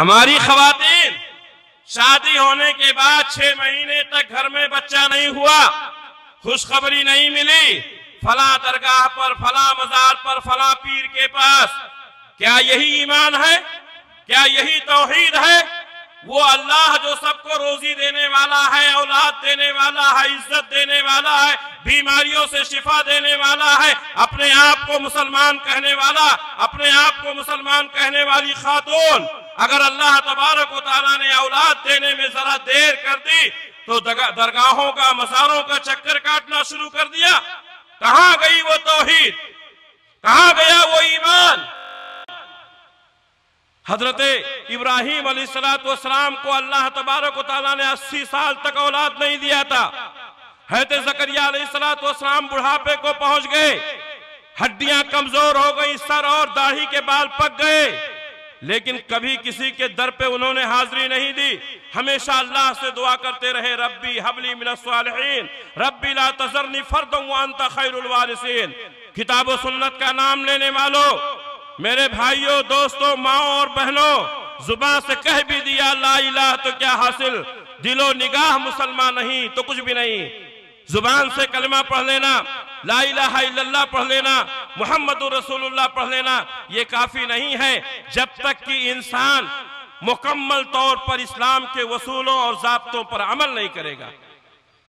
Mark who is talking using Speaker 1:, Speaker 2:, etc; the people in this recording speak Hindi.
Speaker 1: हमारी खातन शादी होने के बाद छह महीने तक घर में बच्चा नहीं हुआ, खुशखबरी नहीं मिली, फला दरगाह पर, फला मजार पर, फला पीर के पास। क्या यही ईमान है? क्या यही तौहीद है? वो अल्लाह जो सबको रोजी देने वाला है, औलाद देने वाला है, इज़्ज़त देने वाला है, बीमारियों से शिफा देने वाला है, अपने आप को मुसलमान कहने वाला, अपने आप को मुसलमान कहने वाली खातून। अगर अल्लाह तबारक ताला ने औलाद देने में जरा देर कर दी तो दरगाहों का मसारों का चक्कर काटना शुरू कर दिया। कहा गई वो तौहीद? कहा गया वो ईमान? हज़रत इब्राहिम सलाम को अल्लाह तबारक ताला ने 80 साल तक औलाद नहीं दिया था। हैत जकरिया बुढ़ापे को पहुँच गए। हड्डियाँ कमज़ोर हो गई, सर और दाढ़ी के बाल पक गए। लेकिन कभी किसी के दर पे उन्होंने हाजिरी नहीं दी। हमेशा अल्लाह से दुआ करते रहे, रब्बी हबली मिनसालहीन रब्बी ला तजरनी फर्द खैरुल वारिसीन। किताब सुन्नत का नाम लेने वालों, मेरे भाइयों, दोस्तों, माओ और बहनों, ज़ुबान से कह भी दिया, ला इलाह तो क्या हासिल? दिलो निगाह मुसलमान नहीं तो कुछ भी नहीं। ज़ुबान से कलमा पढ़ लेना, ला इल्लल्लाह पढ़ लेना। मोहम्मद रसूलुल्लाह पढ़ लेना, ये काफ़ी नहीं है। जब तक कि इंसान मुकम्मल तौर पर इस्लाम के वसूलों और जबतों पर अमल नहीं करेगा।